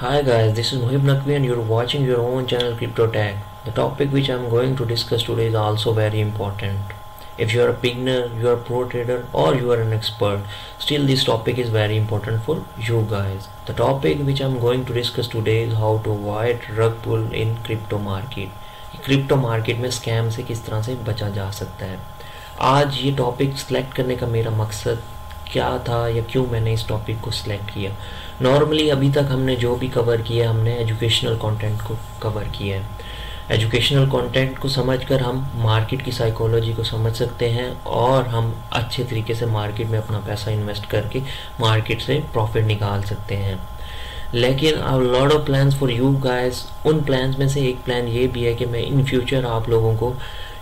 Hi guys, this is Muhib Naqvi and you're watching your own channel Crypto Tech. The topic which I'm going to discuss today is also very important. If you are a beginner, you are a pro trader or you are an expert, still this topic is very important for you guys. The topic which I'm going to discuss today is how to avoid rug pull in crypto market. Crypto market में scam से किस तरह से बचा जा सकता है आज ये टॉपिक सेलेक्ट करने का मेरा मकसद क्या था या क्यों मैंने इस टॉपिक को सिलेक्ट किया? नॉर्मली अभी तक हमने जो भी कवर किया, हमने एजुकेशनल कंटेंट को कवर किया है। एजुकेशनल कंटेंट को समझकर हम मार्केट की साइकोलॉजी को समझ सकते हैं और हम अच्छे तरीके से मार्केट में अपना पैसा इन्वेस्ट करके मार्केट से प्रॉफिट निकाल सकते हैं। लेकिन अब lot of plans for you guys उन प्लान्स में से एक प्लान ये भी है कि मैं इन फ्यूचर आप लोगों को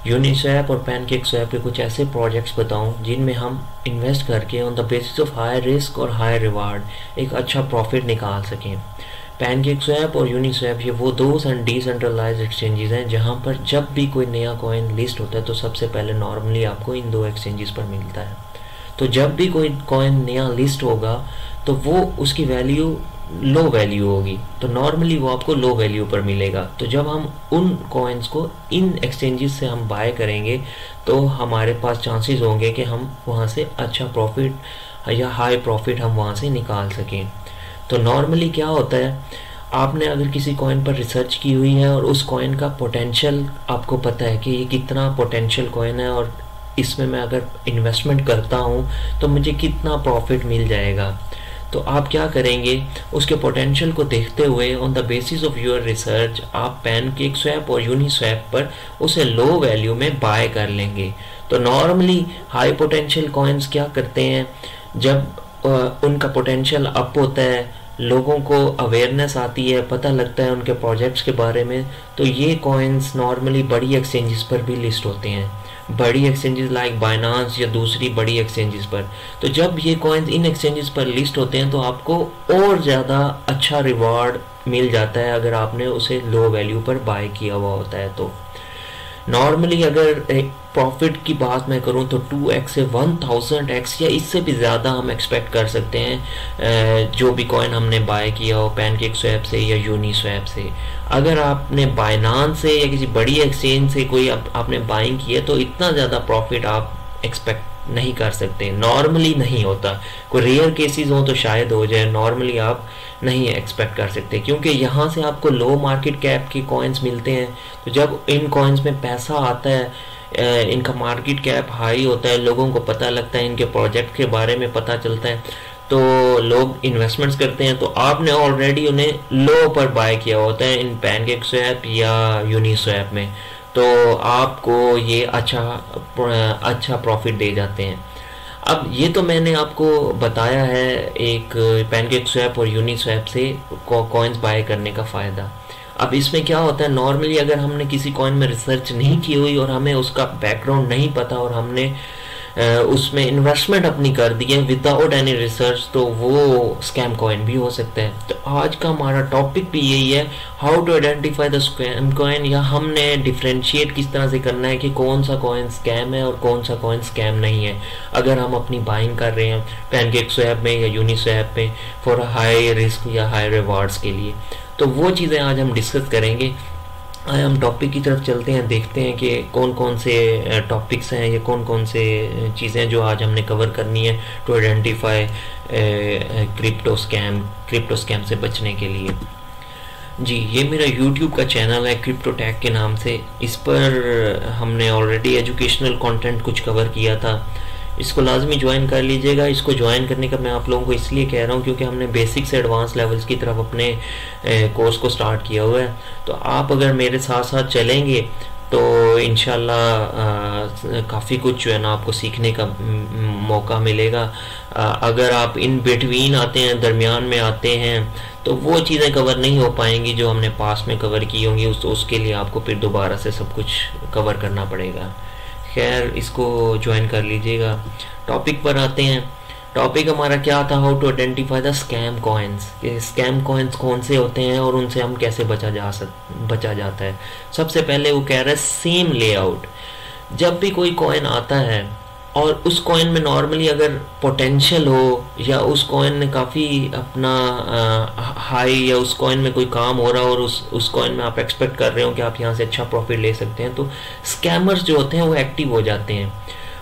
यूनिसैप और पैनकेक स्वैप के कुछ ऐसे प्रोजेक्ट्स बताऊँ, जिनमें हम इन्वेस्ट करके on the basis of high risk और हाई रिवार्ड एक अच्छा प्रॉफिट निकाल सकें। पैनकेक स्वैप और यूनिस्वैप ये वो दो डिसेंट्रलाइज एक्सचेंजेस हैं, जहाँ पर जब भी कोई नया कॉइन लिस्ट होता है तो सबसे पहले नॉर्मली आपको इन दो एक्सचेंजेस पर मिलता है। तो जब भी कोई कॉइन नया लिस्ट होगा तो वो उसकी वैल्यू लो वैल्यू होगी। तो नॉर्मली वो आपको लो वैल्यू पर मिलेगा। तो जब हम उन कॉइन्स को इन एक्सचेंजेस से हम बाय करेंगे तो हमारे पास चांसेस होंगे कि हम वहाँ से अच्छा प्रॉफिट या हाई प्रॉफिट हम वहाँ से निकाल सकें। तो नॉर्मली क्या होता है? आपने अगर किसी कॉइन पर रिसर्च की हुई है और उस कॉइन का पोटेंशियल आपको पता है कि ये कितना पोटेंशियल कॉइन है और इसमें मैं अगर इन्वेस्टमेंट करता हूँ तो मुझे कितना प्रॉफिट मिल जाएगा। तो आप क्या करेंगे? उसके पोटेंशियल को देखते हुए on the basis of your research आप पैन केक स्वैप और यूनी स्वैप पर उसे लो वैल्यू में बाय कर लेंगे। तो नॉर्मली हाई पोटेंशियल कॉइन्स क्या करते हैं? जब उनका पोटेंशियल अप होता है, लोगों को अवेयरनेस आती है, पता लगता है उनके प्रोजेक्ट्स के बारे में तो ये कॉइन्स नॉर्मली बड़ी एक्सचेंजेस पर भी लिस्ट होते हैं। बड़ी एक्सचेंजेस लाइक बाइनांस या दूसरी बड़ी एक्सचेंजेस पर। तो जब ये कॉइन्स इन एक्सचेंजेस पर लिस्ट होते हैं तो आपको और ज़्यादा अच्छा रिवॉर्ड मिल जाता है अगर आपने उसे लो वैल्यू पर बाय किया हुआ होता है तो। नॉर्मली अगर प्रॉफिट की बात मैं करूँ तो 2x एक्स से वन थाउज़ेंड एक्स या इससे भी ज़्यादा हम एक्सपेक्ट कर सकते हैं जो भी कॉइन हमने बाय किया हो पैनकेक स्वैप से या यूनी स्वैप से। अगर आपने बाइनान से या किसी बड़ी एक्सचेंज से कोई आप, आपने बाइंग किया तो इतना ज़्यादा प्रॉफिट आप एक्सपेक्ट नहीं कर सकते। नॉर्मली नहीं होता। कोई रेयर केसेस हो तो शायद हो जाए। नॉर्मली आप नहीं एक्सपेक्ट कर सकते। क्योंकि यहाँ से आपको लो मार्केट कैप के कॉइन्स मिलते हैं। तो जब इन कॉइन्स में पैसा आता है इनका मार्केट कैप हाई होता है, लोगों को पता लगता है, इनके प्रोजेक्ट के बारे में पता चलता है तो लोग इन्वेस्टमेंट्स करते हैं। तो आपने ऑलरेडी उन्हें लो पर बाय किया होता है, इन पैनकेक स्वैप या यूनी स्वैप में। तो आपको ये अच्छा अच्छा प्रॉफिट दे जाते हैं। अब ये तो मैंने आपको बताया है एक पैनकेक स्वैप और यूनी स्वैप से कॉइन्स बाय करने का फ़ायदा। अब इसमें क्या होता है नॉर्मली अगर हमने किसी कॉइन में रिसर्च नहीं की हुई और हमें उसका बैकग्राउंड नहीं पता और हमने उसमें इन्वेस्टमेंट अपनी कर दी है विदाउट एनी रिसर्च तो वो स्कैम कॉइन भी हो सकता है। तो आज का हमारा टॉपिक भी यही है how to identify the scam coin या हमने डिफ्रेंशिएट किस तरह से करना है कि कौन सा कॉइन स्कैम है और कौन सा कॉइन स्कैम नहीं है। अगर हम अपनी बाइंग कर रहे हैं पैनकेक स्वैप में या यूनी स्वैप में फॉर हाई रिस्क या हाई रिवार्ड्स के लिए। तो वो चीज़ें आज हम डिस्कस करेंगे। आए, हम टॉपिक की तरफ़ चलते हैं, देखते हैं कि कौन कौन से टॉपिक्स हैं, या कौन कौन से चीज़ें जो आज हमने कवर करनी है to identify crypto scam crypto scam से बचने के लिए। जी, ये मेरा यूट्यूब का चैनल है क्रिप्टो टैग के नाम से। इस पर हमने ऑलरेडी एजुकेशनल कंटेंट कुछ कवर किया था। इसको लाजमी ज्वाइन कर लीजिएगा। इसको ज्वाइन करने का मैं आप लोगों को इसलिए कह रहा हूँ क्योंकि हमने बेसिक से एडवांस लेवल्स की तरफ़ अपने कोर्स को स्टार्ट किया हुआ है। तो आप अगर मेरे साथ साथ चलेंगे तो इन काफ़ी कुछ जो है ना आपको सीखने का मौका मिलेगा। आ, अगर आप इन बिटवीन आते हैं दरमियान में आते हैं तो वो चीज़ें कवर नहीं हो पाएँगी जो हमने पास में कवर की होंगी। उस उसके लिए आपको फिर दोबारा से सब कुछ कवर करना पड़ेगा। खैर, इसको ज्वाइन कर लीजिएगा। टॉपिक पर आते हैं। टॉपिक हमारा क्या था? How to identify the scam coins scam coins कौन से होते हैं और उनसे हम कैसे बचा जा सक, बचा जाता है। सबसे पहले वो कह रहा है सेम लेआउट जब भी कोई कॉइन आता है और उस कॉइन में नॉर्मली अगर पोटेंशियल हो, या उस कॉइन ने काफ़ी अपना हाई या उस कॉइन में कोई काम हो रहा हो और उस उस कॉइन में आप एक्सपेक्ट कर रहे हो कि आप यहाँ से अच्छा प्रॉफिट ले सकते हैं तो स्कैमर्स जो होते हैं वो एक्टिव हो जाते हैं।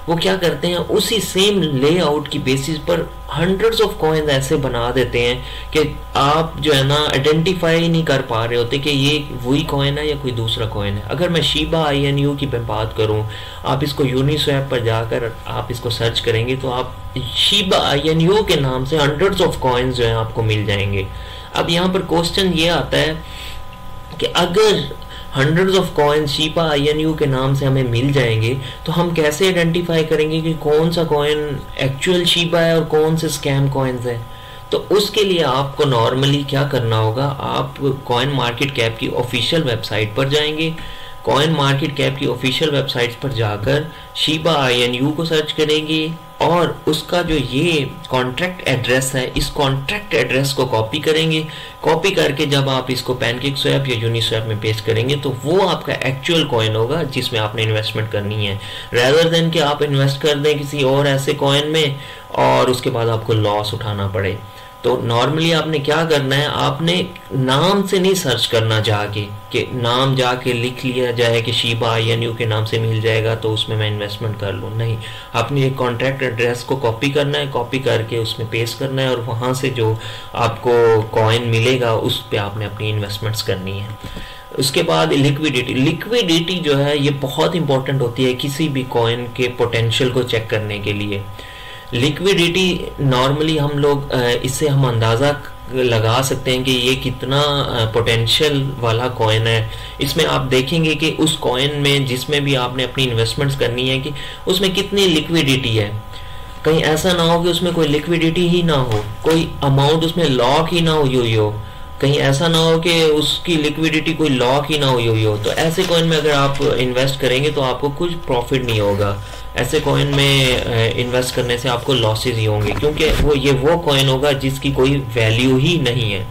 वो क्या करते हैं, उसी सेम लेआउट की बेसिस पर हंड्रेड्स ऑफ़ कॉइन्स ऐसे बना देते हैं कि आप जो है ना आइडेंटिफाई नहीं कर पा रहे होते कि ये वही कॉइन है या कोई दूसरा कॉइन है। अगर मैं शीबा आई एन यू की मैं बात करूँ, आप इसको यूनिस्वैप पर जाकर आप इसको सर्च करेंगे तो आप शीबा आई एन यू के नाम से हंड्रेड्स ऑफ़ कॉइन्स जो है आपको मिल जाएँगे। अब यहाँ पर क्वेश्चन ये आता है कि अगर हंड्रेड्स ऑफ़ कॉइन शीपा आई के नाम से हमें मिल जाएँगे। तो हम कैसे आइडेंटिफाई करेंगे कि कौन सा कॉइन एक्चुअल शीपा है और कौन से स्कैम कॉइन्स है? तो उसके लिए आपको नॉर्मली क्या करना होगा? आप कॉइन मार्केट कैप की ऑफिशियल वेबसाइट पर जाएँगे। कॉइन मार्केट कैप की ऑफिशियल वेबसाइट पर जाकर शीबा आई को सर्च करेंगे। और उसका जो ये कॉन्ट्रैक्ट एड्रेस है, इस कॉन्ट्रैक्ट एड्रेस को कॉपी करेंगे। कॉपी करके जब आप इसको पैनकेक स्वैप या यूनी स्वैप में पेस्ट करेंगे तो वो आपका एक्चुअल कॉइन होगा जिसमें आपने इन्वेस्टमेंट करनी है। रेदर देन कि आप इन्वेस्ट कर दें किसी और ऐसे कॉइन में, और उसके बाद आपको लॉस उठाना पड़े। तो नॉर्मली आपने क्या करना है? आपने नाम से नहीं सर्च करना जाके कि नाम जाके लिख लिया जाए कि शीबा आई एन यू के नाम से मिल जाएगा तो उसमें मैं इन्वेस्टमेंट कर लूँ। नहीं। आपने एक कॉन्ट्रैक्ट एड्रेस को कॉपी करना है कॉपी करके उसमें पेस्ट करना है और वहाँ से जो आपको कॉइन मिलेगा, उस पर आपने अपनी इन्वेस्टमेंट्स करनी है। उसके बाद लिक्विडिटी लिक्विडिटी जो है, ये बहुत इंपॉर्टेंट होती है किसी भी कॉइन के पोटेंशियल को चेक करने के लिए। लिक्विडिटी नॉर्मली हम लोग इससे हम अंदाज़ा लगा सकते हैं कि ये कितना पोटेंशियल वाला कॉइन है। इसमें आप देखेंगे कि उस कॉइन में जिसमें भी आपने अपनी इन्वेस्टमेंट्स करनी है कि उसमें कितनी लिक्विडिटी है। कहीं ऐसा ना हो कि उसमें कोई लिक्विडिटी ही ना हो, कोई अमाउंट उसमें लॉक ही ना हो हुई हो कहीं ऐसा ना हो कि उसकी लिक्विडिटी कोई लॉक ही ना हुई हुई हो तो ऐसे कॉइन में अगर आप इन्वेस्ट करेंगे तो आपको कुछ प्रॉफिट नहीं होगा। ऐसे कॉइन में इन्वेस्ट करने से आपको लॉसेज ही होंगे, क्योंकि वो, ये वो कॉइन होगा जिसकी कोई वैल्यू ही नहीं है।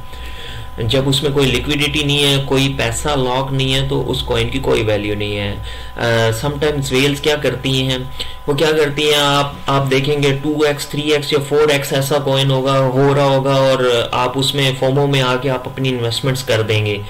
जब उसमें कोई लिक्विडिटी नहीं है, कोई पैसा लॉक नहीं है तो उस कॉइन की कोई वैल्यू नहीं है। समटाइम्स वेल्स क्या करती हैं? वो क्या करती हैं? आप आप देखेंगे टू एक्स थ्री एक्स या फोर एक्स ऐसा कॉइन होगा, हो रहा होगा और आप उसमें फॉर्मो में आके आप अपनी इन्वेस्टमेंट्स कर देंगे।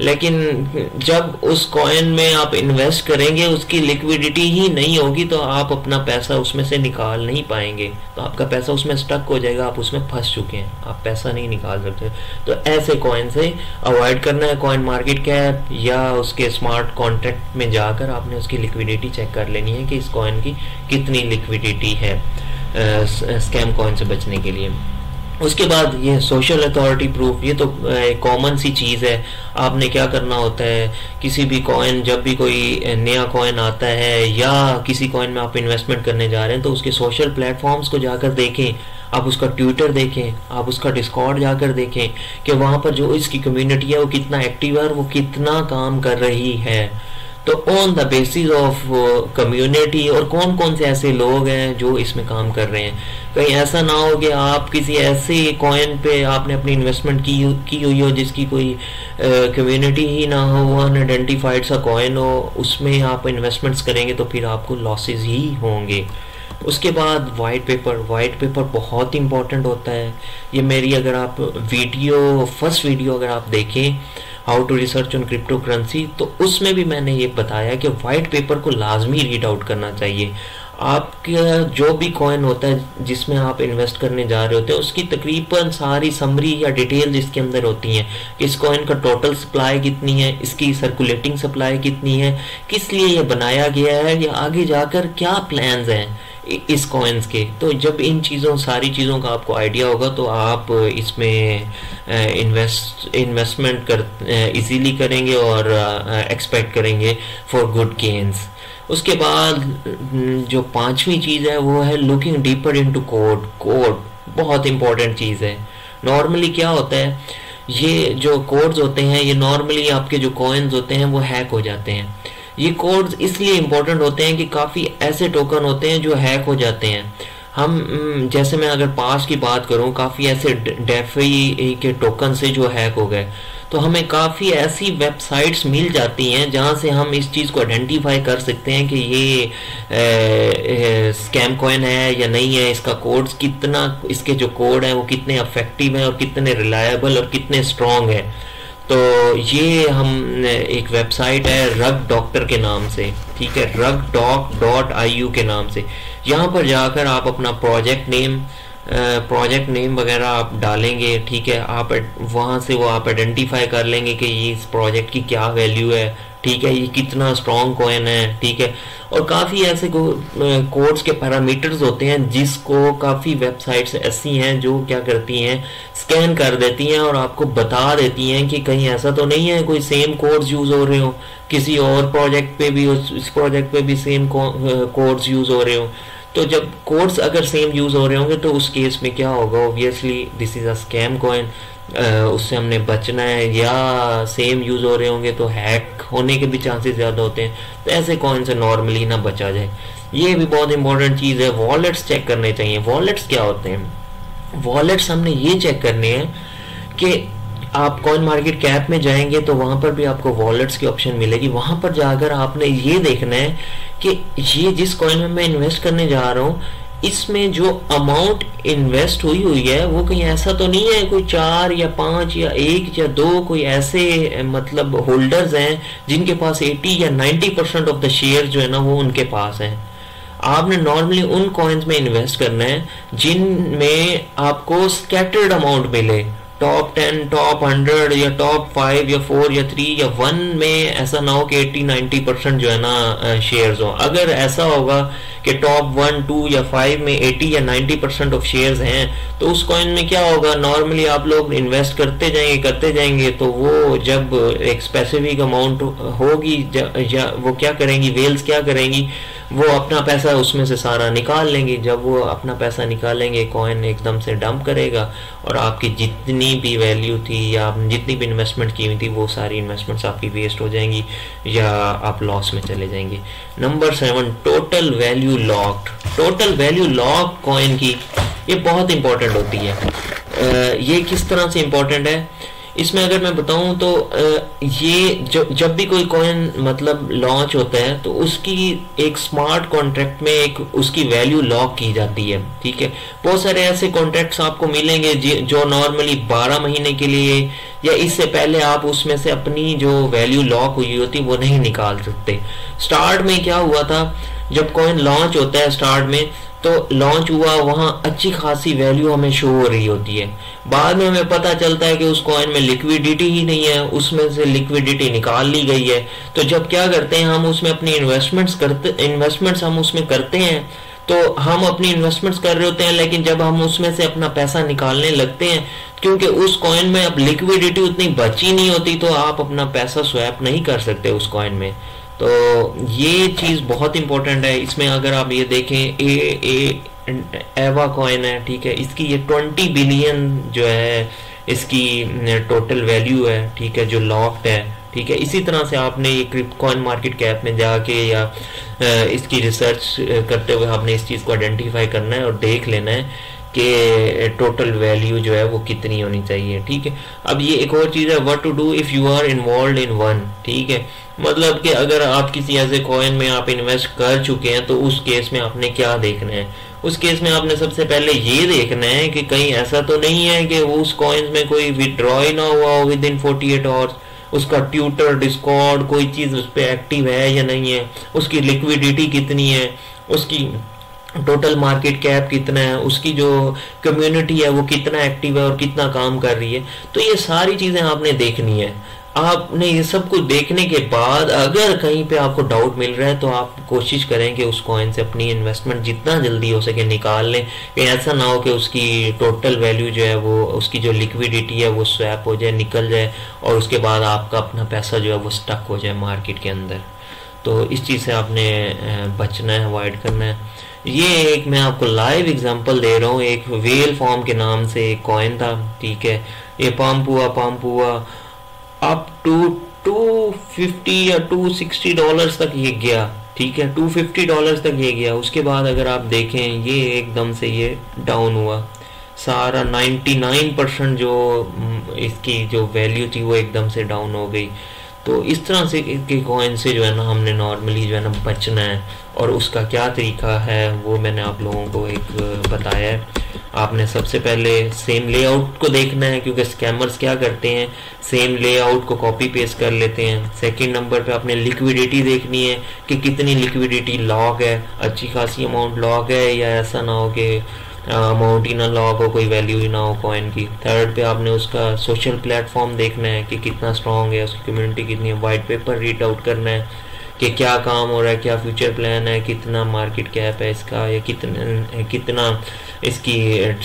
लेकिन जब उस कॉइन में आप इन्वेस्ट करेंगे, उसकी लिक्विडिटी ही नहीं होगी तो आप अपना पैसा उसमें से निकाल नहीं पाएँगे। तो आपका पैसा उसमें स्टक हो जाएगा, आप उसमें फंस चुके हैं। आप पैसा नहीं निकाल सकते। तो ऐसे कॉइन से अवॉइड करना है। कॉइन मार्केट कैप या उसके स्मार्ट कॉन्ट्रैक्ट में जाकर आपने उसकी लिक्विडिटी चेक कर लेनी है कि इस कॉइन की कितनी लिक्विडिटी है स्कैम कॉइन से बचने के लिए। उसके बाद ये सोशल अथॉरिटी प्रूफ ये तो कॉमन सी चीज़ है। आपने क्या करना होता है? किसी भी कॉइन जब भी कोई नया कॉइन आता है या किसी कॉइन में आप इन्वेस्टमेंट करने जा रहे हैं तो उसके सोशल प्लेटफॉर्म्स को जाकर देखें। आप उसका ट्विटर देखें, आप उसका डिस्कॉर्ड जाकर देखें कि वहाँ पर जो इसकी कम्युनिटी है, वो कितना एक्टिव है और वो कितना काम कर रही है। तो on the basis of community और कौन कौन से ऐसे लोग हैं जो इसमें काम कर रहे हैं? कहीं ऐसा ना हो कि आप किसी ऐसे कॉइन पे आपने अपनी इन्वेस्टमेंट की की हुई हो जिसकी कोई कम्युनिटी uh, ही ना हो वो अनआइडेंटिफाइड सा कॉइन हो उसमें आप इन्वेस्टमेंट्स करेंगे तो फिर आपको लॉसेज ही होंगे। उसके बाद वाइट पेपर वाइट पेपर बहुत इंपॉर्टेंट होता है। ये मेरी अगर आप वीडियो फ़र्स्ट वीडियो अगर आप देखें how to research on cryptocurrency तो उसमें भी मैंने ये बताया कि वाइट पेपर को लाजमी रीड आउट करना चाहिए। आपका जो भी कॉइन होता है, जिसमें आप इन्वेस्ट करने जा रहे होते हैं, उसकी तकरीबन सारी समरी या डिटेल्स इसके अंदर होती हैं। कि इस कॉइन का टोटल सप्लाई कितनी है, इसकी सर्कुलेटिंग सप्लाई कितनी है, किस लिए ये बनाया गया है, या आगे जाकर क्या प्लान्स हैं। इस कॉइन्स के। तो जब इन चीज़ों, सारी चीज़ों का आपको आइडिया होगा तो आप इसमें इन्वेस्ट इन्वेस्टमेंट कर इजीली करेंगे और एक्सपेक्ट करेंगे फॉर गुड गेंस उसके बाद जो पांचवी चीज़ है, वो है looking deeper into code code बहुत इंपॉर्टेंट चीज़ है। नॉर्मली क्या होता है, ये जो कोड्स होते हैं, ये नॉर्मली आपके जो कॉइन्स होते हैं, वो हैक हो जाते हैं। ये कोड्स इसलिए इंपॉर्टेंट होते हैं कि काफ़ी ऐसे टोकन होते हैं जो हैक हो जाते हैं। हम जैसे मैं अगर पास की बात करूँ, काफ़ी ऐसे डेफी के टोकन से जो हैक हो गए तो हमें काफ़ी ऐसी वेबसाइट्स मिल जाती हैं जहाँ से हम इस चीज़ को आइडेंटिफाई कर सकते हैं कि ये स्कैम कॉइन है या नहीं है, इसका कोड्स कितना, इसके जो कोड हैं वो कितने अफेक्टिव हैं और कितने रिलायबल और कितने स्ट्रॉन्ग है। तो ये हम एक वेबसाइट है रग डॉक्टर के नाम से, ठीक है? रग डॉक डॉट आई यू के नाम से। यहाँ पर जाकर आप अपना प्रोजेक्ट नेम प्रोजेक्ट नेम वगैरह आप डालेंगे, ठीक है, आप वहाँ से वो आप आइडेंटिफाई कर लेंगे कि ये इस प्रोजेक्ट की क्या वैल्यू है, ठीक है, ये कितना स्ट्रॉन्ग कॉइन है, ठीक है। और काफ़ी ऐसे कोड्स के पैरामीटर्स होते हैं जिसको काफ़ी वेबसाइट्स ऐसी हैं जो क्या करती हैं स्कैन कर देती हैं और आपको बता देती हैं कि कहीं ऐसा तो नहीं है, कोई सेम कोड्स यूज़ हो रहे हो, किसी और प्रोजेक्ट पे भी उस प्रोजेक्ट पे भी सेम कोड्स यूज़ हो रहे हो। तो जब कोड्स अगर सेम यूज़ हो रहे होंगे तो उस केस में क्या होगा? Obviously this is a scam coin उससे हमने बचना है या सेम यूज़ हो रहे होंगे तो हैक होने के भी चांसेस ज़्यादा होते हैं। तो ऐसे कॉइन से नॉर्मली ना बचा जाए। ये भी बहुत इंपॉर्टेंट चीज़ है। वॉलेट्स चेक करने चाहिए। वॉलेट्स क्या होते हैं? वॉलेट्स हमने ये चेक करने हैं कि आप कॉइन मार्केट कैप में जाएँगे तो वहाँ पर भी आपको वॉलेट्स की ऑप्शन मिलेगी। वहाँ पर जाकर आपने ये देखना है कि ये जिस कॉइन में मैं इन्वेस्ट करने जा रहा हूँ, इसमें जो अमाउंट इन्वेस्ट हुई हुई है, वो कहीं ऐसा तो नहीं है, कोई चार या पाँच या एक या दो कोई ऐसे मतलब होल्डर्स हैं जिनके पास 80 या 90 परसेंट ऑफ़ द शेयर जो है ना वो उनके पास है। आपने नॉर्मली उन कॉइन्स में इन्वेस्ट करना है जिनमें आपको स्कैटर्ड अमाउंट मिले। टॉप टेन टॉप हंड्रेड या टॉप फाइव या फोर या थ्री या वन में ऐसा ना हो कि एट्टी नाइन्टी परसेंट जो है ना शेयर्स हो। अगर ऐसा होगा कि टॉप वन टू या फाइव में एटी या नाइन्टी परसेंट ऑफ़ शेयर्स हैं तो उस कॉइन में क्या होगा? नॉर्मली आप लोग इन्वेस्ट करते जाएँगे करते जाएँगे तो वो जब एक स्पेसिफिक अमाउंट होगी या वो क्या करेंगी? वेल्स क्या करेंगी? वो अपना पैसा उसमें से सारा निकाल लेंगे। जब वो अपना पैसा निकालेंगे कॉइन एकदम से डंप करेगा और आपकी जितनी भी वैल्यू थी या आपने जितनी भी इन्वेस्टमेंट की हुई थी, वो सारी इन्वेस्टमेंट्स आपकी वेस्ट हो जाएँगी या आप लॉस में चले जाएँगे। Number seven total value locked total value lock coin की ये बहुत इंपॉर्टेंट होती है। ये किस तरह से इंपॉर्टेंट है? इसमें अगर मैं बताऊँ तो ये जब जब भी कोई कॉइन मतलब लॉन्च होता है तो उसकी एक स्मार्ट कॉन्ट्रैक्ट में एक उसकी वैल्यू लॉक की जाती है, ठीक है? बहुत सारे ऐसे कॉन्ट्रैक्ट्स आपको मिलेंगे जो नॉर्मली 12 महीने के लिए या इससे पहले आप उसमें से अपनी जो वैल्यू लॉक हुई होती, वो नहीं निकाल सकते। स्टार्ट में क्या हुआ था? जब कॉइन लॉन्च होता है स्टार्ट में तो लॉन्च हुआ, वहाँ अच्छी खासी वैल्यू हमें शो हो रही होती है। बाद में हमें पता चलता है कि उस कॉइन में लिक्विडिटी ही नहीं है, उसमें से लिक्विडिटी निकाल ली गई है। तो जब क्या करते हैं, हम उसमें अपनी इन्वेस्टमेंट्स करते इन्वेस्टमेंट्स हम उसमें करते हैं तो हम अपनी इन्वेस्टमेंट्स कर रहे होते हैं, लेकिन जब हम उसमें से अपना पैसा निकालने लगते हैं, क्योंकि उस कॉइन में अब लिक्विडिटी उतनी बची नहीं होती तो आप अपना पैसा स्वैप नहीं कर सकते उस कॉइन में। तो ये चीज़ बहुत इंपॉर्टेंट है। इसमें अगर आप ये देखें, ए ए एवा कॉइन है, ठीक है। इसकी ये ट्वेंटी बिलियन जो है, इसकी टोटल वैल्यू है, ठीक है, जो लॉक्ड है, ठीक है। इसी तरह से आपने ये क्रिप्ट कॉइन मार्केट कैप में जाके या इसकी रिसर्च करते हुए आपने इस चीज़ को आइडेंटिफाई करना है और देख लेना है। कि टोटल वैल्यू जो है वो कितनी होनी चाहिए, ठीक है? अब ये एक और चीज़ है what to do if you are involve in one ठीक है? मतलब कि अगर आप किसी ऐसे कॉइन में आप इन्वेस्ट कर चुके हैं तो उस केस में आपने क्या देखना है? उस केस में आपने सबसे पहले ये देखना है कि कहीं ऐसा तो नहीं है कि उस कॉइन्स में कोई विदड्रॉ ना हुआ हो within forty eight hours उसका ट्यूटर डिस्कॉर्ड कोई चीज़ उस पर एक्टिव है या नहीं है, उसकी लिक्विडिटी कितनी है, उसकी टोटल मार्केट कैप कितना है, उसकी जो कम्युनिटी है, वो कितना एक्टिव है और कितना काम कर रही है। तो ये सारी चीज़ें आपने देखनी है। आपने ये सब कुछ देखने के बाद अगर कहीं पे आपको डाउट मिल रहा है तो आप कोशिश करें कि उस कॉइन से अपनी इन्वेस्टमेंट जितना जल्दी हो सके निकाल लें। कि ऐसा ना हो कि उसकी टोटल वैल्यू जो है वो, उसकी जो लिक्विडिटी है, वो स्वैप हो जाए, निकल जाए और उसके बाद आपका अपना पैसा जो है वो स्टक हो जाए मार्केट के अंदर। तो इस चीज़ से आपने बचना है अवॉइड करना है। ये एक मैं आपको लाइव एग्जांपल दे रहा हूँ, एक वेल फॉर्म के नाम से एक कॉइन था, ठीक है? ये पम्प हुआ पंप हुआ अप टू 250 या 260 डॉलर्स तक ये गया, ठीक है? 250 डॉलर्स तक ये गया। उसके बाद अगर आप देखें, ये एकदम से ये डाउन हुआ। सारा 99 परसेंट जो इसकी जो वैल्यू थी वो एकदम से डाउन हो गई। तो इस तरह से के कॉइन से जो है ना हमने नॉर्मली जो है ना बचना है। और उसका क्या तरीका है, वो मैंने आप लोगों को एक बताया है। आपने सबसे पहले सेम लेआउट को देखना है, क्योंकि स्कैमर्स क्या करते हैं सेम लेआउट को कॉपी पेस्ट कर लेते हैं। सेकंड नंबर पे आपने लिक्विडिटी देखनी है, कि कितनी लिक्विडिटी लॉग है, अच्छी खासी अमाउंट लॉग है या ऐसा ना हो कि अमाउंट ही ना लॉक हो कोई वैल्यू ही ना हो कॉइन की। थर्ड पे आपने उसका सोशल प्लेटफॉर्म देखना है कि कितना स्ट्रॉन्ग है, उसकी कम्युनिटी कितनी है। वाइट पेपर रीड आउट करना है कि क्या काम हो रहा है, क्या फ्यूचर प्लान है, कितना मार्केट कैप है इसका, या कितना कितना इसकी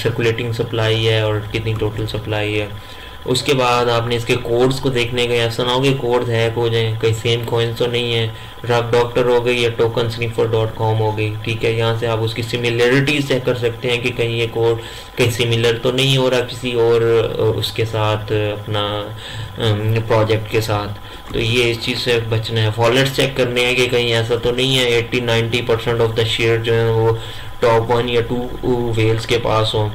सर्कुलेटिंग सप्लाई है और कितनी टोटल सप्लाई है। उसके बाद आपने इसके कोड्स को देखने का ऐसा ना हो कि कोड्स हैक हो जाए, कहीं सेम कॉइन्स तो नहीं है रब डॉक्टर हो गई या टोकन स्निफर डॉट कॉम हो गई, ठीक है, यहाँ से आप उसकी सिमिलरिटीज चेक कर सकते हैं कि कहीं ये कोड कहीं सिमिलर तो नहीं हो रहा किसी और उसके साथ, अपना प्रोजेक्ट के साथ। तो ये इस चीज़ से बचना है। फॉलोअर्स चेक करने हैं कि कहीं ऐसा तो नहीं है eighty ninety percent of the share जो है वो टॉप वन या टू वेल्स के पास हो।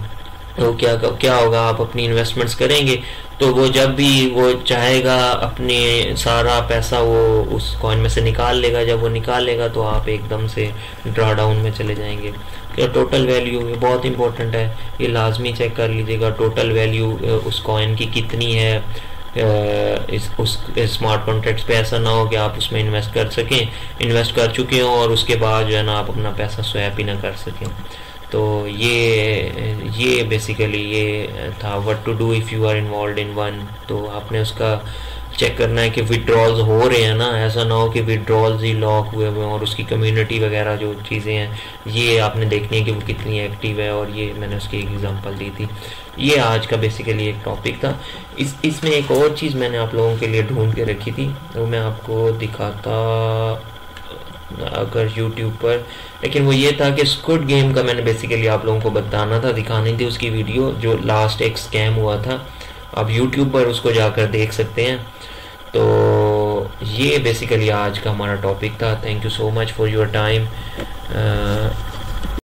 तो क्या क्या होगा? आप अपनी इन्वेस्टमेंट्स करेंगे। तो वो जब भी वो चाहेगा, अपने सारा पैसा वो उस कॉइन में से निकाल लेगा। जब वो निकाल लेगा तो आप एकदम से ड्रा डाउन में चले जाएँगे। क्या टोटल वैल्यू ये बहुत इंपॉर्टेंट है। ये लाजमी चेक कर लीजिएगा। टोटल वैल्यू उस कॉइन की कितनी है। इस, उस स्मार्ट कॉन्ट्रैक्ट्स पे ऐसा ना हो कि आप उसमें इन्वेस्ट कर सकें। इन्वेस्ट कर चुके हों और उसके बाद जो है ना आप अपना पैसा स्वैप ही ना कर सकें। तो ये ये बेसिकली ये था what to do if you are involve in one तो आपने उसका चेक करना है कि विड्रॉल्स हो रहे हैं ना? ऐसा ना हो कि विड्रॉल्स ही लॉक हुए हुए हैं और उसकी कम्युनिटी वगैरह जो चीज़ें हैं, ये आपने देखनी है कि वो कितनी एक्टिव है और ये मैंने उसकी एक एग्जांपल दी थी। ये आज का बेसिकली एक टॉपिक था। इस, इसमें एक और चीज़ मैंने आप लोगों के लिए ढूंढ के रखी थी, वो तो मैं आपको दिखाता अगर यूट्यूब पर। लेकिन वो ये था कि स्कूड गेम का मैंने बेसिकली आप लोगों को बताना था, दिखानी थी उसकी वीडियो जो लास्ट एक स्कैम हुआ था। आप यूट्यूब पर उसको जाकर देख सकते हैं। तो ये बेसिकली आज का हमारा टॉपिक था। Thank you so much for your time